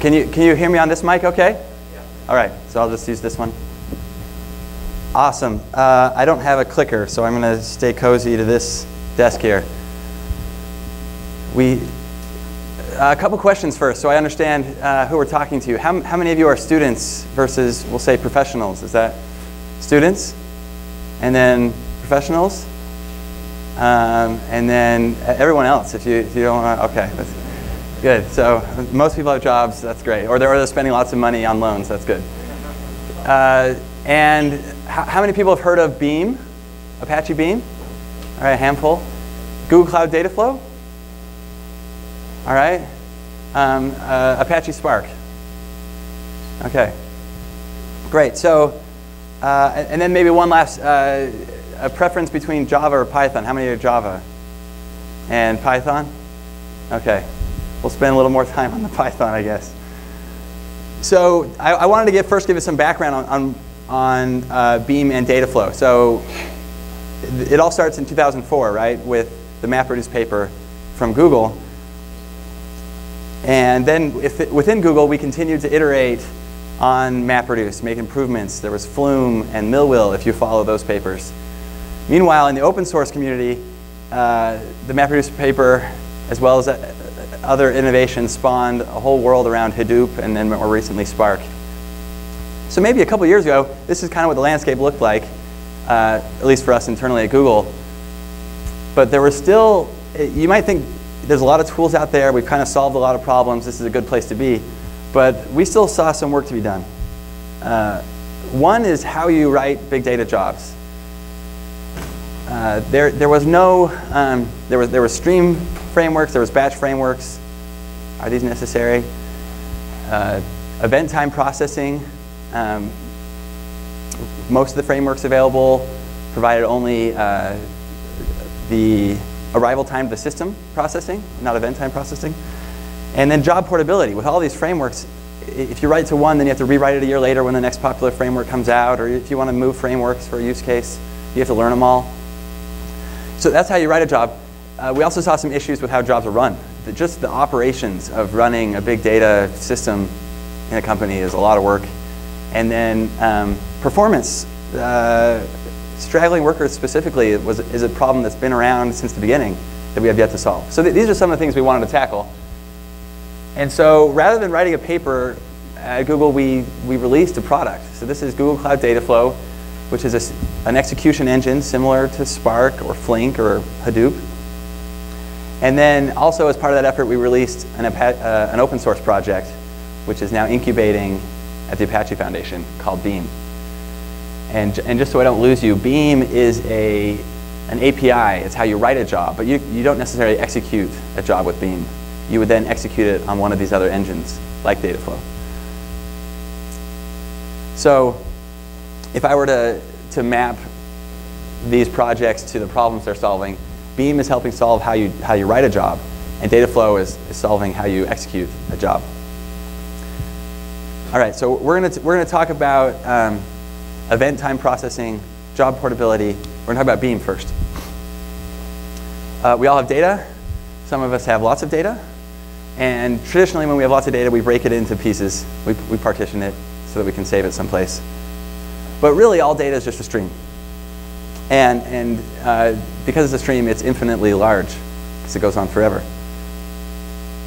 Can you, can you hear me on this mic okay? Yeah. All right, so I'll just use this one. Awesome. Uh, I don't have a clicker, so I'm going to stay cozy to this desk here. We, a couple questions first, so I understand uh, who we're talking to. How, how many of you are students versus, we'll say, professionals? Is that students? And then professionals? Um, and then everyone else, if you, if you don't want to, okay. Good. So most people have jobs, that's great. Or they're, or they're spending lots of money on loans, that's good. Uh, and how, how many people have heard of Beam? Apache Beam? All right, a handful. Google Cloud Dataflow? All right. Um, uh, Apache Spark. Okay. Great. So, uh, and then maybe one last uh, a preference between Java or Python. How many are Java? And Python? Okay. We'll spend a little more time on the Python, I guess. So I, I wanted to first give you some background on, on, on uh, Beam and Dataflow. So it all starts in 2004, right, with the MapReduce paper from Google. And then it, within Google, we continued to iterate on MapReduce, make improvements. There was Flume and Millwheel, if you follow those papers. Meanwhile, in the open source community, uh, the MapReduce paper, as well as uh, other innovations, spawned a whole world around Hadoop and then more recently Spark. So maybe a couple years ago, this is kind of what the landscape looked like, uh, at least for us internally at Google. But there were still, you might think there's a lot of tools out there. We've kind of solved a lot of problems. This is a good place to be. But we still saw some work to be done. Uh, one is how you write big data jobs. Uh, there, there was no, um, there was there was stream frameworks, there was batch frameworks. Are these necessary? Uh, event time processing. Um, most of the frameworks available provided only uh, the arrival time to the system processing, not event time processing. And then job portability. With all these frameworks, if you write to one, then you have to rewrite it a year later when the next popular framework comes out, or if you want to move frameworks for a use case, you have to learn them all. So that's how you write a job. Uh, we also saw some issues with how jobs are run. The, just the operations of running a big data system in a company is a lot of work. And then um, performance. Uh, straggling workers specifically was, is a problem that's been around since the beginning that we have yet to solve. So th these are some of the things we wanted to tackle. And so rather than writing a paper at Google, we, we released a product. So this is Google Cloud Dataflow, which is a, an execution engine similar to Spark or Flink or Hadoop. And then also as part of that effort, we released an, uh, an open source project, which is now incubating at the Apache Foundation called Beam. And, and just so I don't lose you, Beam is a, an API. It's how you write a job, but you, you don't necessarily execute a job with Beam. You would then execute it on one of these other engines, like Dataflow. So if I were to, to map these projects to the problems they're solving, Beam is helping solve how you, how you write a job, and Dataflow is, is solving how you execute a job. All right, so we're to we're gonna talk about um, event time processing, job portability. We're to talk about Beam first. Uh, we all have data. Some of us have lots of data. And traditionally, when we have lots of data, we break it into pieces. We, we partition it so that we can save it someplace. But really, all data is just a stream. And, and uh, because it's a stream, it's infinitely large because it goes on forever.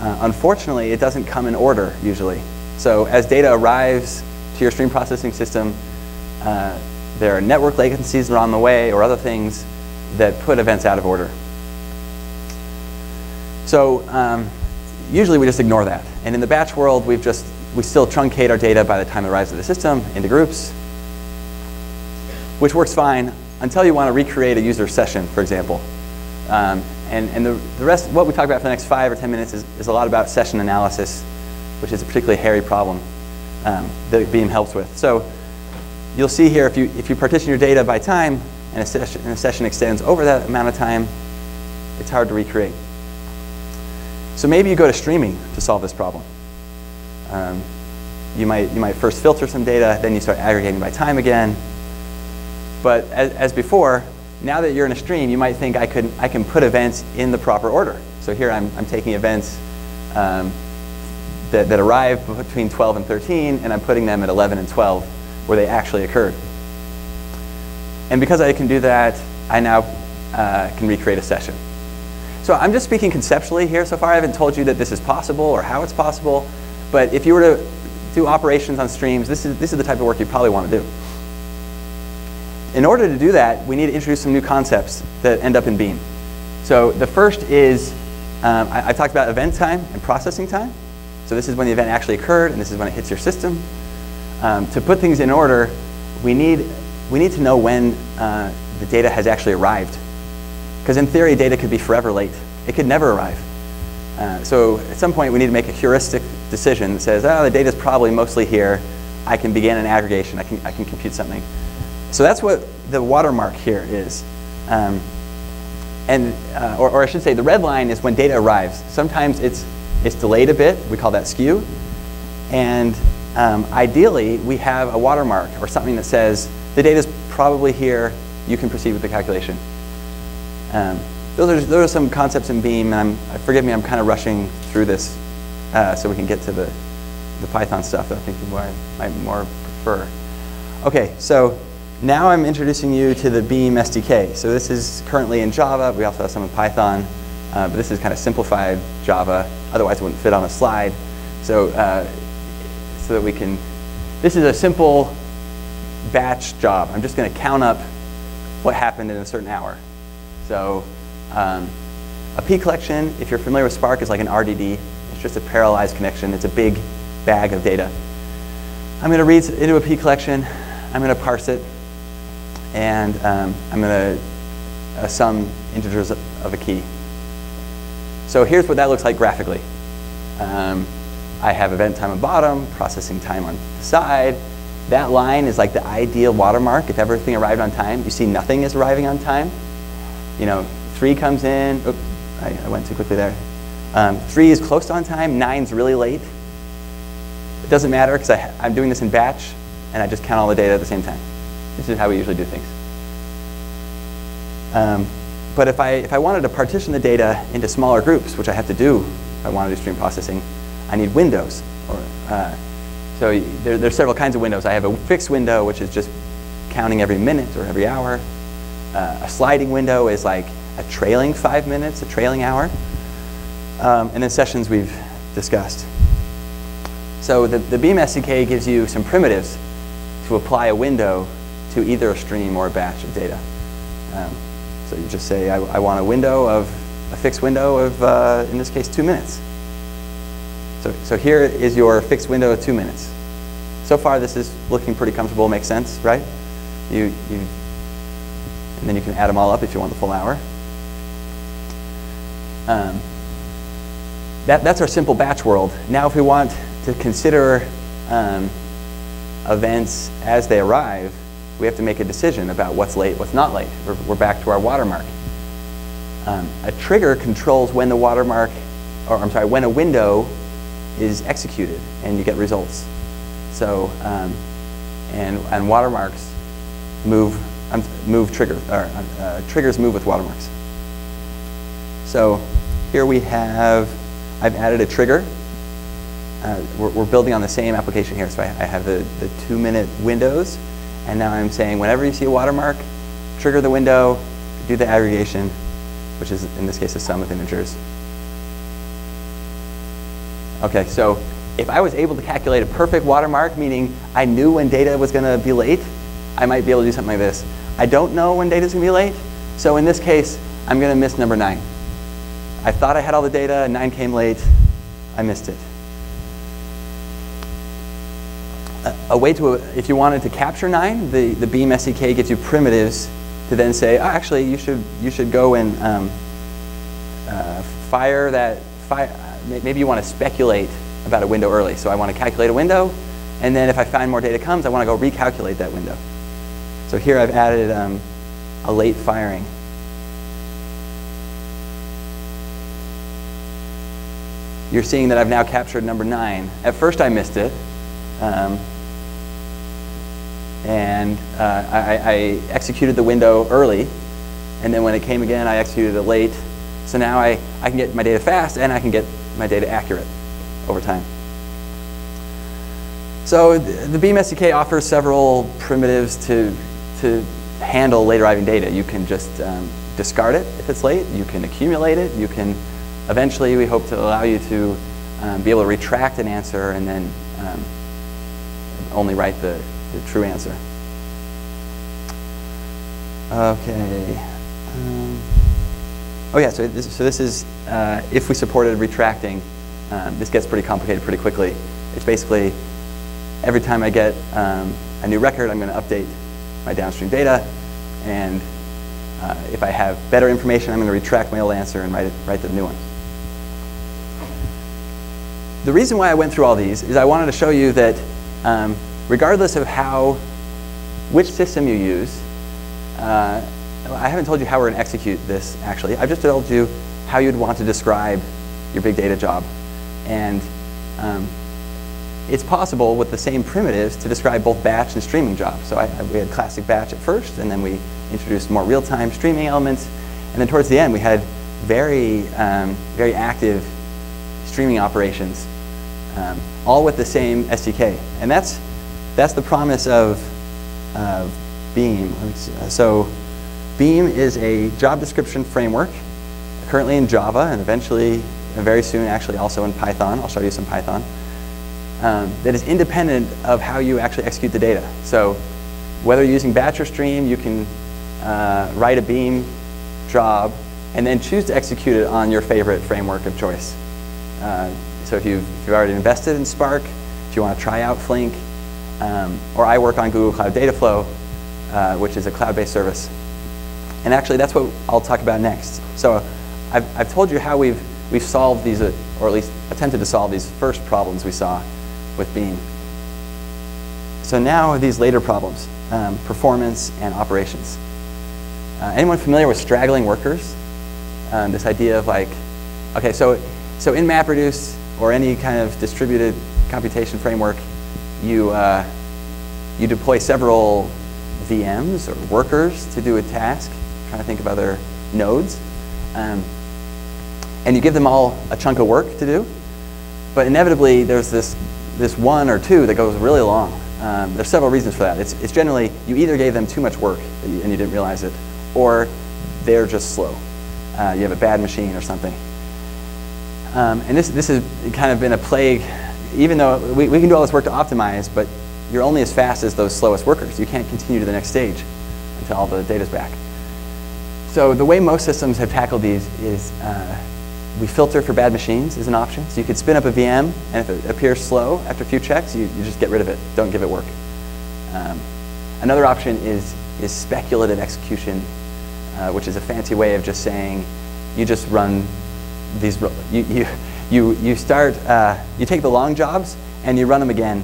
Uh, unfortunately, it doesn't come in order usually. So as data arrives to your stream processing system, uh, there are network latencies on the way or other things that put events out of order. So um, usually we just ignore that. And in the batch world, we've just, we still truncate our data by the time it arrives to the system into groups, which works fine until you want to recreate a user session, for example. Um, and and the, the rest, what we talk about for the next five or 10 minutes is, is a lot about session analysis, which is a particularly hairy problem um, that Beam helps with. So you'll see here, if you, if you partition your data by time and a, session, and a session extends over that amount of time, it's hard to recreate. So maybe you go to streaming to solve this problem. Um, you, might, you might first filter some data, then you start aggregating by time again. But as, as before, now that you're in a stream, you might think I, could, I can put events in the proper order. So here I'm, I'm taking events um, that, that arrive between 12 and 13, and I'm putting them at 11 and 12 where they actually occurred. And because I can do that, I now uh, can recreate a session. So I'm just speaking conceptually here so far. I haven't told you that this is possible or how it's possible. But if you were to do operations on streams, this is, this is the type of work you probably want to do. In order to do that, we need to introduce some new concepts that end up in Beam. So the first is, um, I, I talked about event time and processing time. So this is when the event actually occurred, and this is when it hits your system. Um, to put things in order, we need, we need to know when uh, the data has actually arrived. Because in theory, data could be forever late. It could never arrive. Uh, so at some point, we need to make a heuristic decision that says, oh, the data is probably mostly here. I can begin an aggregation. I can, I can compute something. So that's what the watermark here is. Um, and, uh, or, or I should say, the red line is when data arrives. Sometimes it's, it's delayed a bit. We call that skew. And um, ideally, we have a watermark or something that says the data is probably here. You can proceed with the calculation. Um, those, are, those are some concepts in Beam. And I'm, forgive me, I'm kind of rushing through this uh, so we can get to the, the Python stuff that I think you might, might more prefer. Okay, so now I'm introducing you to the Beam SDK. So this is currently in Java. We also have some in Python. Uh, but this is kind of simplified Java. Otherwise, it wouldn't fit on a slide. So, uh, so that we can, this is a simple batch job. I'm just going to count up what happened in a certain hour. So um, a P collection, if you're familiar with Spark, is like an RDD. It's just a parallelized connection. It's a big bag of data. I'm going to read into a P collection. I'm going to parse it. And um, I'm going to uh, sum integers of a key. So here's what that looks like graphically. Um, I have event time on bottom, processing time on the side. That line is like the ideal watermark. If everything arrived on time, you see nothing is arriving on time you know, three comes in, oops, I, I went too quickly there. Um, three is close on time, nine's really late. It doesn't matter because I'm doing this in batch and I just count all the data at the same time. This is how we usually do things. Um, but if I, if I wanted to partition the data into smaller groups, which I have to do if I want to do stream processing, I need windows. Or, uh, so there, there's several kinds of windows. I have a fixed window, which is just counting every minute or every hour. Uh, a sliding window is like a trailing five minutes, a trailing hour. Um, and then sessions we've discussed. So the, the Beam SDK gives you some primitives to apply a window to either a stream or a batch of data. Um, so you just say, I, I, want a window of, a fixed window of, uh, in this case, two minutes. So, so here is your fixed window of two minutes. So far, this is looking pretty comfortable, makes sense, right? You, you and then you can add them all up if you want the full hour. Um, that, that's our simple batch world. Now if we want to consider um, events as they arrive, we have to make a decision about what's late, what's not late. We're, we're back to our watermark. Um, a trigger controls when the watermark, or I'm sorry, when a window is executed and you get results. So, um, and, and watermarks move um, move trigger, or uh, triggers move with watermarks. So here we have, I've added a trigger. Uh, we're, we're, building on the same application here. So I, I have the, the two minute windows. And now I'm saying whenever you see a watermark, trigger the window, do the aggregation, which is in this case a sum of integers. Okay, so if I was able to calculate a perfect watermark, meaning I knew when data was going to be late, I might be able to do something like this. I don't know when data is going to be late, so in this case, I'm going to miss number 9. I thought I had all the data, 9 came late, I missed it. A, way to, if you wanted to capture 9, the, the Beam SDK gives you primitives to then say, oh, actually, you should, you should go and um, uh, fire that, fire, maybe you want to speculate about a window early. So I want to calculate a window, and then if I find more data comes, I want to go recalculate that window. So here I've added um, a late firing. You're seeing that I've now captured number nine. At first I missed it. Um, and uh, I, I, executed the window early. And then when it came again, I executed it late. So now I, I can get my data fast and I can get my data accurate over time. So the Beam SDK offers several primitives to, to handle late arriving data. You can just um, discard it if it's late. You can accumulate it. You can, eventually, we hope to allow you to um, be able to retract an answer and then um, only write the, the, true answer. Okay. Um, oh yeah, so this, so this is, uh, if we supported retracting, um, this gets pretty complicated pretty quickly. It's basically every time I get um, a new record, I'm going to update my downstream data. And uh, if I have better information, I'm going to retract my old answer and write, it, write the new one. The reason why I went through all these is I wanted to show you that um, regardless of how, which system you use, uh, I haven't told you how we're going to execute this, actually. I've just told you how you'd want to describe your big data job. And um, it's possible with the same primitives to describe both batch and streaming jobs. So I, we had classic batch at first, and then we introduced more real-time streaming elements. And then towards the end, we had very, um, very active streaming operations, um, all with the same SDK. And that's, that's the promise of Beam. So Beam is a job description framework, currently in Java, and eventually, very soon, actually also in Python. I'll show you some Python um, that is independent of how you actually execute the data. So whether you're using batch or stream, you can uh, write a Beam job and then choose to execute it on your favorite framework of choice. Uh, so if you've, if you've, already invested in Spark, if you want to try out Flink, um, or I work on Google Cloud Dataflow, uh, which is a cloud-based service. And actually, that's what I'll talk about next. So I've, I've told you how we've, we've solved these, uh, or at least attempted to solve these first problems we saw with Beam. So now these later problems, um, performance and operations. Uh, anyone familiar with straggling workers? Um, this idea of like, okay, so, so in MapReduce or any kind of distributed computation framework, you, uh, you deploy several VMs or workers to do a task. I'm trying to think of other nodes. Um, and you give them all a chunk of work to do. But inevitably, there's this this one or two that goes really long. Um, there's several reasons for that. It's, it's generally you either gave them too much work and you didn't realize it, or they're just slow. Uh, you have a bad machine or something. Um, and this, this has kind of been a plague, even though we, we can do all this work to optimize, but you're only as fast as those slowest workers. You can't continue to the next stage until all the data's back. So the way most systems have tackled these is uh, we filter for bad machines is an option. So you could spin up a VM, and if it appears slow after a few checks, you, you just get rid of it. Don't give it work. Um, another option is, is speculative execution, uh, which is a fancy way of just saying you just run these, you, you, you, you start, uh, you take the long jobs and you run them again,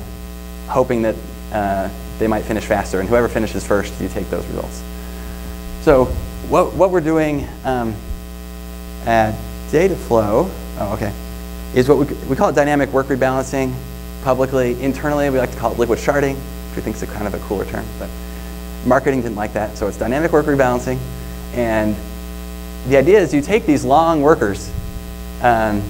hoping that uh, they might finish faster. And whoever finishes first, you take those results. So what, what we're doing um, at Dataflow, oh, okay, is what we, we call it dynamic work rebalancing publicly. Internally, we like to call it liquid sharding, which we think is a kind of a cooler term, but marketing didn't like that. So it's dynamic work rebalancing. And the idea is you take these long workers, um,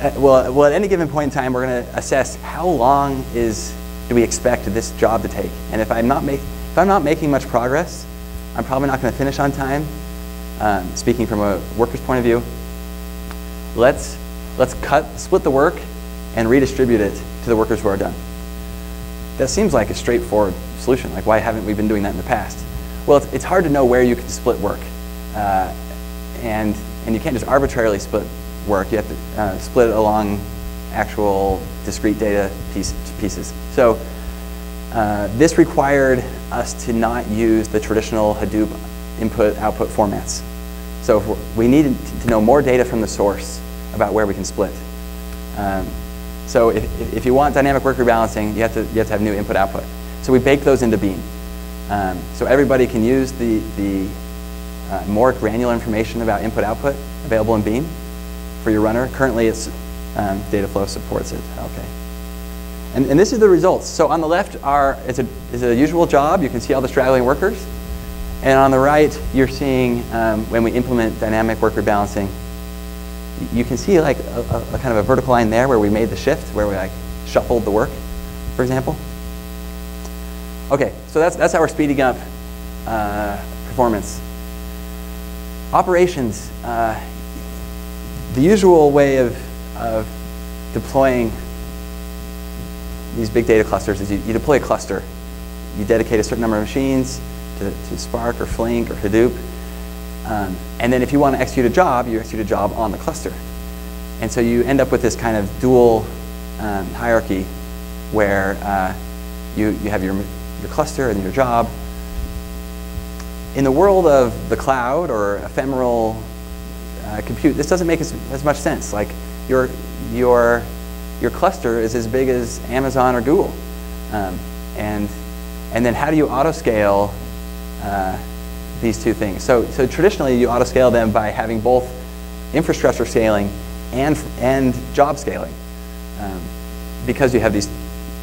at, well, well, at any given point in time, we're going to assess how long is do we expect this job to take. And if I'm not, make, if I'm not making much progress, I'm probably not going to finish on time. Um, speaking from a worker's point of view, let's, let's cut, split the work and redistribute it to the workers who are done. That seems like a straightforward solution. Like, why haven't we been doing that in the past? Well, it's, it's hard to know where you can split work. Uh, and, and you can't just arbitrarily split work. You have to uh, split it along actual discrete data piece, pieces. So uh, this required us to not use the traditional Hadoop input-output formats. So we needed to know more data from the source about where we can split. Um, so if, if you want dynamic work rebalancing, you have to, you have, to have new input output. So we bake those into Beam. Um, so everybody can use the, the uh, more granular information about input output available in Beam for your runner. Currently, it's um, Dataflow supports it. Okay. And, and this is the results. So on the left are it's a, is a usual job. You can see all the straggling workers. And on the right, you're seeing um, when we implement dynamic work rebalancing, you can see like a, a, kind of a vertical line there where we made the shift, where we like shuffled the work. for example. Okay, so that's, that's how we're speeding up uh, performance. Operations, uh, the usual way of, of deploying these big data clusters is you, you, deploy a cluster. You dedicate a certain number of machines to, to Spark or Flink or Hadoop. Um, and then if you want to execute a job, you execute a job on the cluster. And so you end up with this kind of dual um, hierarchy where uh, you, you have your, your cluster and your job. In the world of the cloud or ephemeral uh, compute, this doesn't make as, as much sense. Like your, your, your cluster is as big as Amazon or Google. Um, and, and then how do you auto-scale uh, these two things? So, so traditionally you auto-scale them by having both infrastructure scaling and, and job scaling. Um, because you have these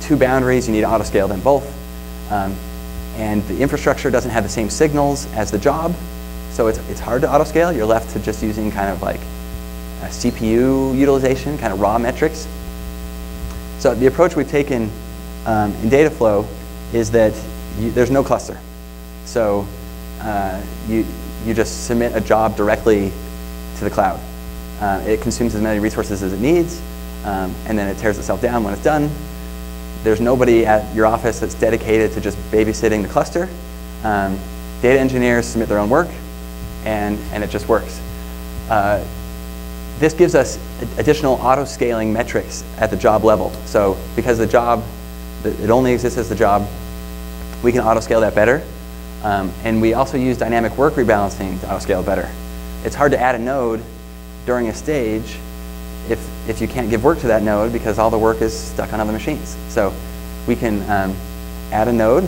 two boundaries, you need to auto-scale them both. Um, and the infrastructure doesn't have the same signals as the job, so it's, it's hard to auto-scale. You're left to just using kind of like CPU utilization, kind of raw metrics. So the approach we've taken um, in Dataflow is that you, there's no cluster. So uh, you, you just submit a job directly to the cloud. Uh, it consumes as many resources as it needs, um, and then it tears itself down when it's done. There's nobody at your office that's dedicated to just babysitting the cluster. Um, data engineers submit their own work, and, and it just works. Uh, this gives us additional auto-scaling metrics at the job level. So because the job, it only exists as the job, we can auto-scale that better. Um, and we also use dynamic work rebalancing to auto-scale better. It's hard to add a node during a stage if, if you can't give work to that node because all the work is stuck on other machines. So we can um, add a node,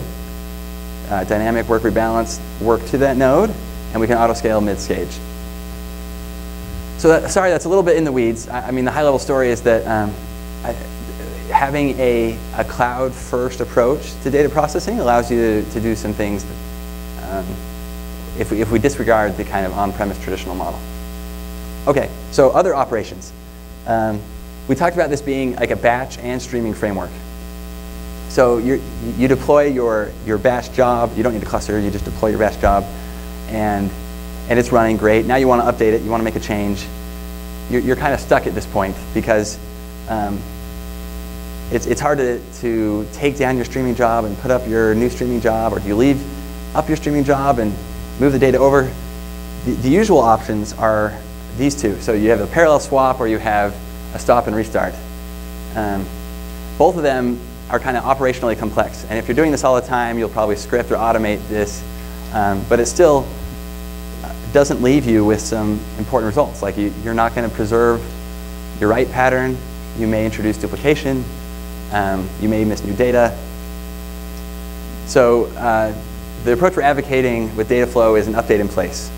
uh, dynamic work rebalance work to that node, and we can auto-scale mid-stage. So that, sorry, that's a little bit in the weeds. I, I mean, the high-level story is that um, I, having a, a cloud-first approach to data processing allows you to, to do some things um, if, we, if we disregard the kind of on-premise traditional model. Okay, so other operations. Um, we talked about this being like a batch and streaming framework. So you you deploy your, your batch job. You don't need a cluster. You just deploy your batch job. And, and it's running great. Now you want to update it. You want to make a change. You're, you're kind of stuck at this point because um, it's, it's hard to, to take down your streaming job and put up your new streaming job. Or do you leave up your streaming job and move the data over? The, the usual options are these two. So you have a parallel swap or you have a stop and restart. Um, both of them are kind of operationally complex. And if you're doing this all the time, you'll probably script or automate this. Um, but it still doesn't leave you with some important results. Like you, are not going to preserve your write pattern. You may introduce duplication. Um, you may miss new data. So uh, the approach we're advocating with Dataflow is an update in place.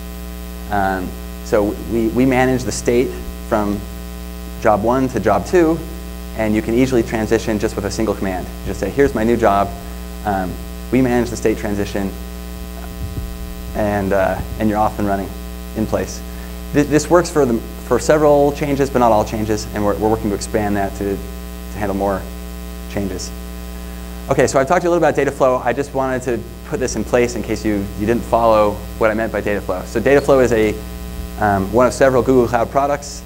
Um, so we, we manage the state from job one to job two, and you can easily transition just with a single command. Just say, here's my new job. Um, we manage the state transition, and, uh, and you're off and running in place. Th this works for, the, for several changes, but not all changes, and we're, we're working to expand that to, to handle more changes. Okay, so I've talked to you a little about data flow. I just wanted to put this in place in case you, you didn't follow what I meant by data flow. So data flow is a um, one of several Google Cloud products,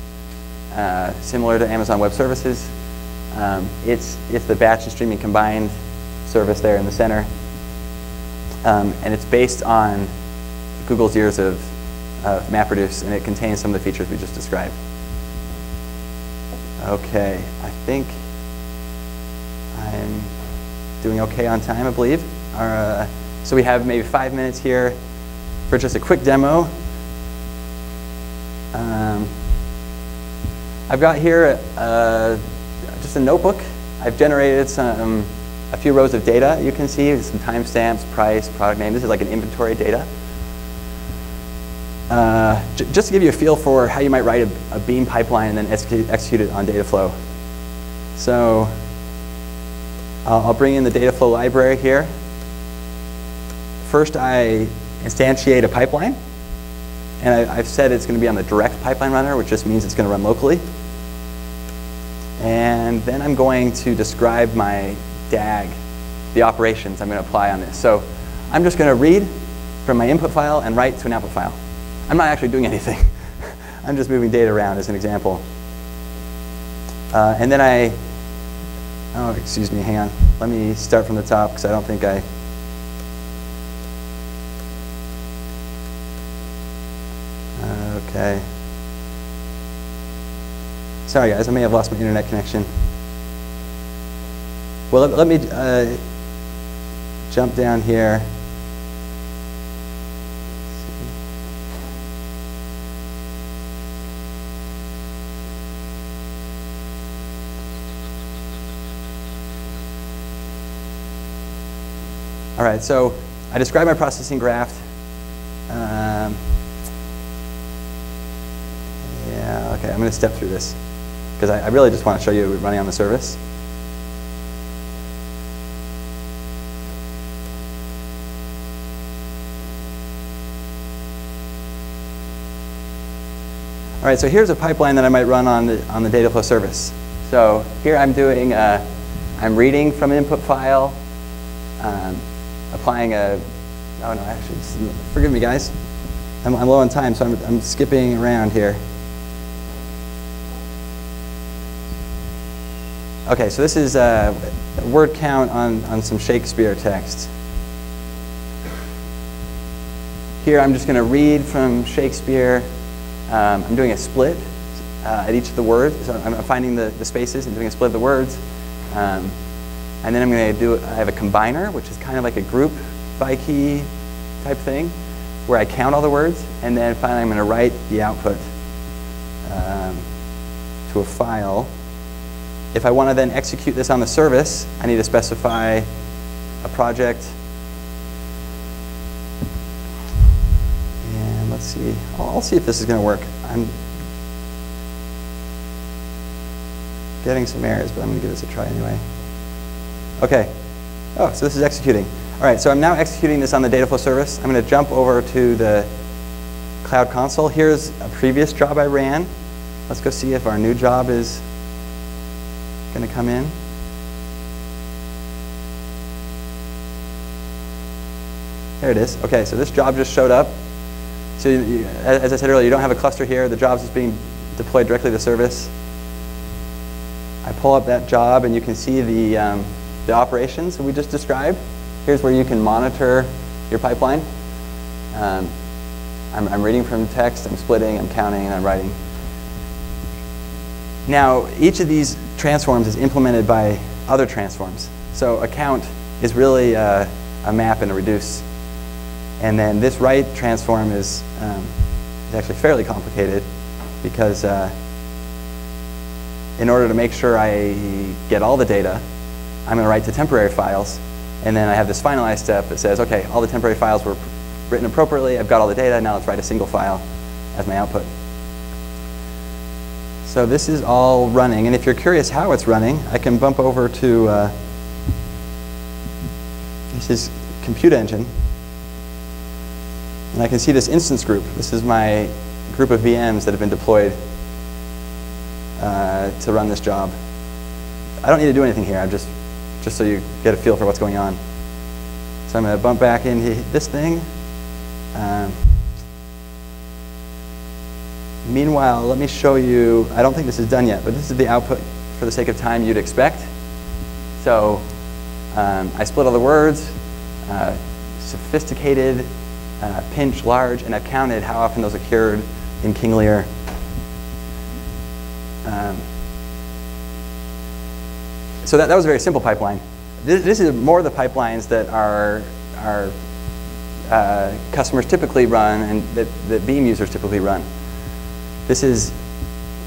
uh, similar to Amazon Web Services. Um, it's, it's the batch and streaming combined service there in the center. Um, and it's based on Google's years of, of MapReduce, and it contains some of the features we just described. Okay, I think I'm doing okay on time, I believe. Uh, so we have maybe five minutes here for just a quick demo um, I've got here uh, just a notebook. I've generated some, a few rows of data. You can see some timestamps, price, product name. This is like an inventory data. Uh, just to give you a feel for how you might write a, a Beam pipeline and then execute, execute it on Dataflow. So I'll, I'll bring in the Dataflow library here. First, I instantiate a pipeline. And I, have said it's going to be on the direct pipeline runner, which just means it's going to run locally. And then I'm going to describe my DAG, the operations I'm going to apply on this. So I'm just going to read from my input file and write to an output file. I'm not actually doing anything. I'm just moving data around as an example. Uh, and then I, oh, excuse me, hang on. Let me start from the top because I don't think I, okay. Sorry guys, I may have lost my internet connection. Well, let, let me uh, jump down here. All right, so I described my processing graph. Um, yeah, okay, I'm going to step through this because I, I really just want to show you running on the service. All right, so here's a pipeline that I might run on the, on the Dataflow service. So here I'm doing, uh, I'm reading from an input file, applying a, oh no, actually, forgive me guys. I'm, I'm low on time, so I'm, I'm skipping around here. Okay, so this is a word count on, on some Shakespeare text. Here I'm just going to read from Shakespeare. Um, I'm doing a split uh, at each of the words. So I'm finding the, the spaces and doing a split of the words. Um, and then I'm going to do, I have a combiner, which is kind of like a group by key type thing, where I count all the words. And then finally, I'm going to write the output um, to a file. If I want to then execute this on the service, I need to specify a project. And let's see, I'll, I'll see if this is going to work. I'm getting some errors, but I'm going to give this a try anyway. Okay. Oh, so this is executing. All right, so I'm now executing this on the Dataflow service. I'm going to jump over to the Cloud Console. Here's a previous job I ran. Let's go see if our new job is going to come in. There it is. Okay, so this job just showed up. So you, as I said earlier, you don't have a cluster here. The job's just being deployed directly to the service. I pull up that job, and you can see the, um, the operations we just described. Here's where you can monitor your pipeline. Um, I'm, I'm reading from text, I'm splitting, I'm counting, and I'm writing. Now, each of these transforms is implemented by other transforms. So a count is really uh, a map and a reduce. And then this write transform is, um, is actually fairly complicated because uh, in order to make sure I get all the data, I'm going to write to temporary files. And then I have this finalize step that says, OK, all the temporary files were written appropriately. I've got all the data. Now let's write a single file as my output. So this is all running. And if you're curious how it's running, I can bump over to uh, this is Compute Engine. And I can see this instance group. This is my group of VMs that have been deployed uh, to run this job. I don't need to do anything here. I'm just, just so you get a feel for what's going on. So I'm going to bump back in this thing. Um, meanwhile, let me show you, I don't think this is done yet, but this is the output for the sake of time you'd expect. So um, I split all the words, uh, sophisticated, uh, pinch, large, and I've counted how often those occurred in King Lear. Um, so that, that was a very simple pipeline. This, this is more of the pipelines that our, our uh, customers typically run and that, that Beam users typically run. This is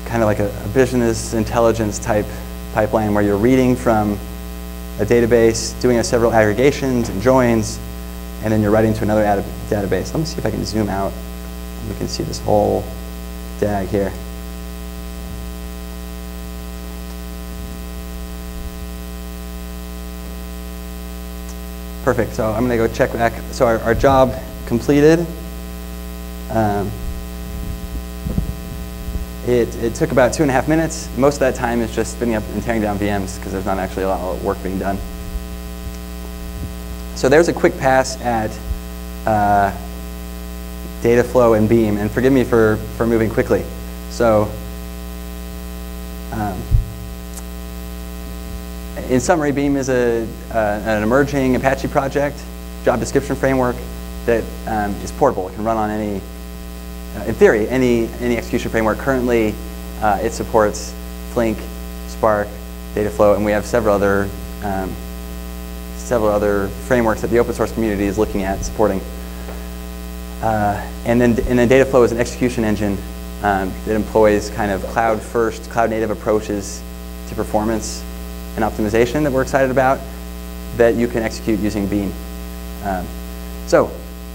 kind of like a, a business intelligence type pipeline where you're reading from a database, doing a several aggregations and joins, and then you're writing to another database. Let me see if I can zoom out. You can see this whole DAG here. Perfect, so I'm gonna go check back. So our, our job completed. Um, it, it took about two and a half minutes. Most of that time is just spinning up and tearing down VMs because there's not actually a lot of work being done. so there's a quick pass at uh, data flow and Beam, and forgive me for, for moving quickly. So um, in summary, Beam is a, uh, an emerging Apache project, job description framework that um, is portable. It can run on any, uh, in theory, any, any execution framework. Currently, uh, it supports Flink, Spark, Dataflow, and we have several other, um, several other frameworks that the open source community is looking at supporting. Uh, and then, and then Dataflow is an execution engine um, that employs kind of cloud first, cloud native approaches to performance and optimization that we're excited about that you can execute using Beam. Um, so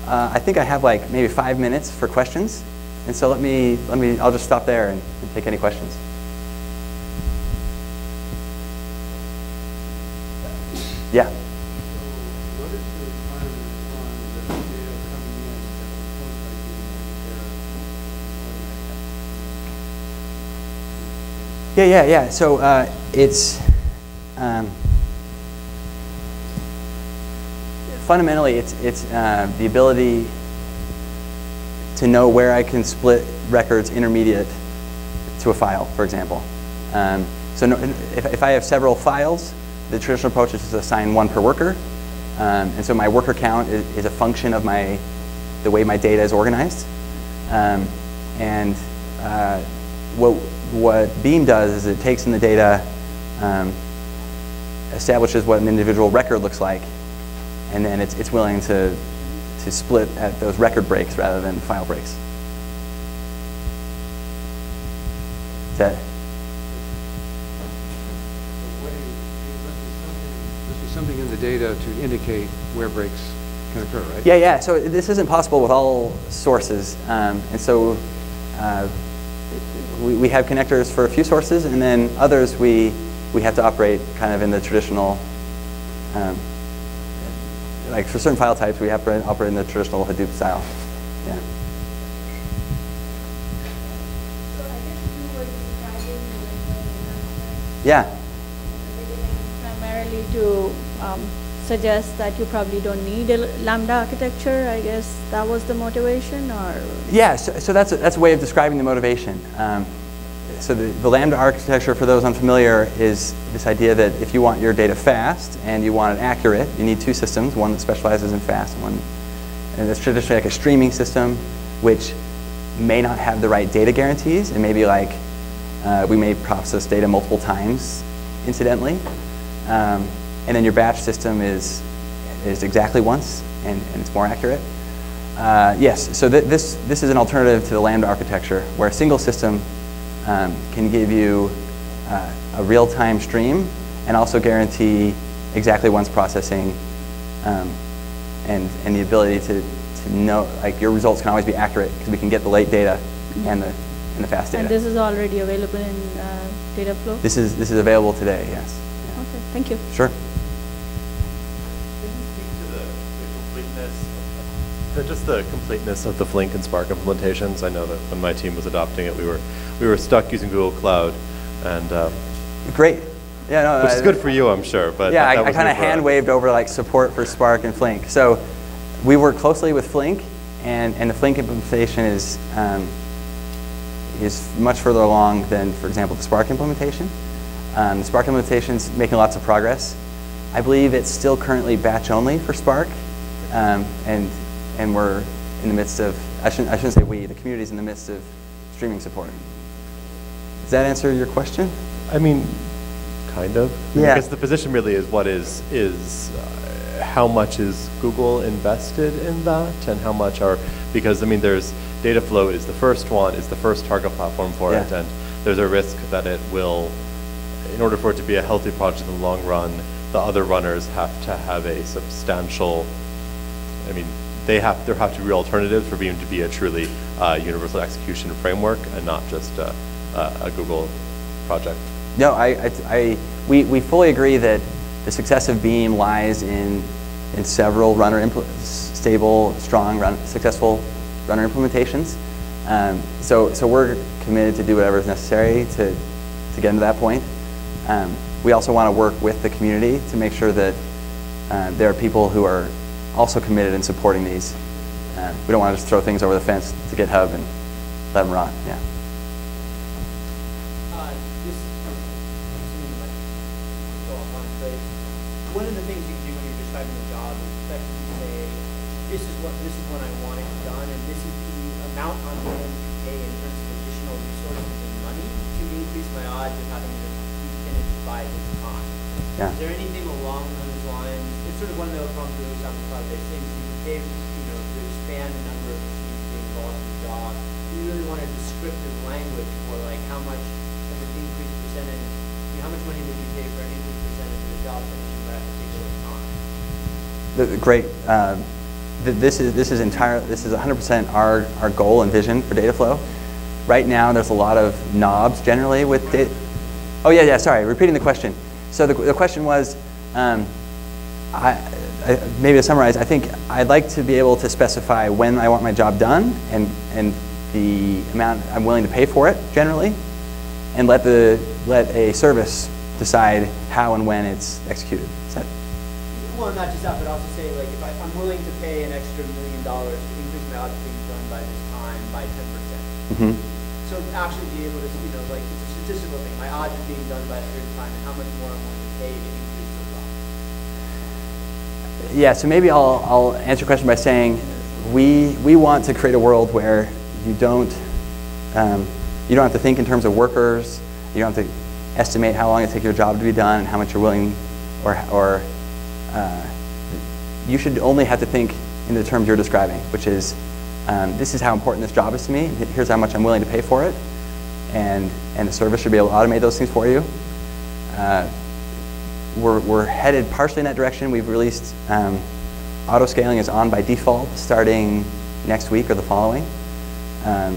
uh, I think I have like maybe five minutes for questions. And so let me, let me I'll just stop there and, and take any questions. Yeah. Yeah, yeah, yeah. So uh, it's um, fundamentally it's it's uh, the ability to know where I can split records intermediate to a file, for example. Um, so no, if, if I have several files, the traditional approach is to assign one per worker. Um, and so my worker count is, is, a function of my, the way my data is organized. Um, and uh, what, what Beam does is it takes in the data, um, establishes what an individual record looks like, and then it's, it's willing to, to split at those record breaks rather than file breaks. Is that? something in the data to indicate where breaks can occur, right? Yeah, yeah. So this isn't possible with all sources. Um, and so uh, we, we have connectors for a few sources, and then others we, we have to operate kind of in the traditional um, like for certain file types, we have to operate in the traditional Hadoop style. Yeah. Yeah. Primarily to um, suggest that you probably don't need a Lambda architecture. I guess that was the motivation, or yeah. So, so that's a, that's a way of describing the motivation. Um, so the, the, Lambda architecture, for those unfamiliar, is this idea that if you want your data fast and you want it accurate, you need two systems, one that specializes in fast, one, and it's traditionally like a streaming system, which may not have the right data guarantees, and maybe like uh, we may process data multiple times incidentally. Um, and then your batch system is, is exactly once, and, and it's more accurate. Uh, yes, so th this, this is an alternative to the Lambda architecture, where a single system um, can give you uh, a real-time stream and also guarantee exactly once processing um, and, and the ability to, to know, like your results can always be accurate because we can get the late data and the, and the fast data. And this is already available in uh, Dataflow? This is, this is available today, yes. Yeah. Okay, thank you. Sure. Just the completeness of the Flink and Spark implementations. I know that when my team was adopting it, we were we were stuck using Google Cloud, and um, great. Yeah, no, which is good for you, I'm sure. But yeah, that, that I, I kind of hand waved over like support for Spark and Flink. So we work closely with Flink, and and the Flink implementation is um, is much further along than, for example, the Spark implementation. Um, the Spark implementation is making lots of progress. I believe it's still currently batch only for Spark, um, and and we're in the midst of, I shouldn't, I shouldn't say we, the community's in the midst of streaming support. Does that answer your question? I mean, kind of. Yeah. Because the position really is what is, is uh, how much is Google invested in that and how much are, because I mean there's, Dataflow is the first one, is the first target platform for yeah. it and there's a risk that it will, in order for it to be a healthy project in the long run, the other runners have to have a substantial, I mean, they have there have to be alternatives for Beam to be a truly uh, universal execution framework and not just a, a Google project. No, I, I, I, we, we fully agree that the success of Beam lies in in several runner stable, strong, run, successful runner implementations. Um, so so we're committed to do whatever is necessary to to get to that point. Um, we also want to work with the community to make sure that uh, there are people who are also committed in supporting these. Uh, we don't want to just throw things over the fence to GitHub and let them rot. Yeah. Uh, this, assuming you might go off on, but one of the things you can do when you're describing a job is effectively say, this is what, this is when I want it done, and this is the amount I'm willing to pay in terms of additional resources and money to increase my odds of having this be finished by this time. Yeah. Is there anything along those sort of one of those problems with those software cloud-based things, you pay, you know, to expand the number of machines being involved in job, you really want a descriptive language for like how much of an increased percentage, you know, how much money would you pay for an increased percentage of the job finishing by a particular time? The, the great. Uh, th- this is this is entire. This is 100% our our goal and vision for Dataflow. Right now, there's a lot of knobs generally with data. Oh yeah, yeah. Sorry, repeating the question. So the, the question was, um, I, I, maybe to summarize, I think I'd like to be able to specify when I want my job done and and the amount I'm willing to pay for it generally, and let the let a service decide how and when it's executed. Is that Well, not just that, but also say like if I, I'm willing to pay an extra million dollars to increase my odds of being done by this time by ten percent. Mhm. So actually be able to, you know, like it's a statistical thing, my odds of being done by a certain time and how much more I'm willing to pay to increase those odds. Yeah, so maybe I'll, I'll answer your question by saying we, we want to create a world where you don't, um, you don't have to think in terms of workers, you don't have to estimate how long it takes your job to be done and how much you're willing, or, or uh, you should only have to think in the terms you're describing, which is um, this is how important this job is to me, here's how much I'm willing to pay for it, and, and the service should be able to automate those things for you. Uh, we're, we're headed partially in that direction. We've released um, auto scaling is on by default starting next week or the following, um,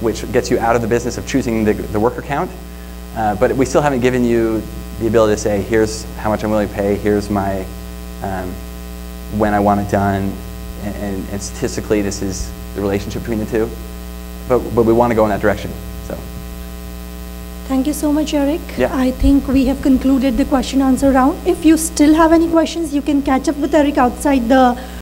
which gets you out of the business of choosing the, the worker count. Uh, but we still haven't given you the ability to say, here's how much I'm willing to pay, here's my um, when I want it done, and, and, and statistically this is the relationship between the two. But, but we want to go in that direction. Thank you so much, Eric. Yeah. I think we have concluded the question answer round. If you still have any questions, you can catch up with Eric outside the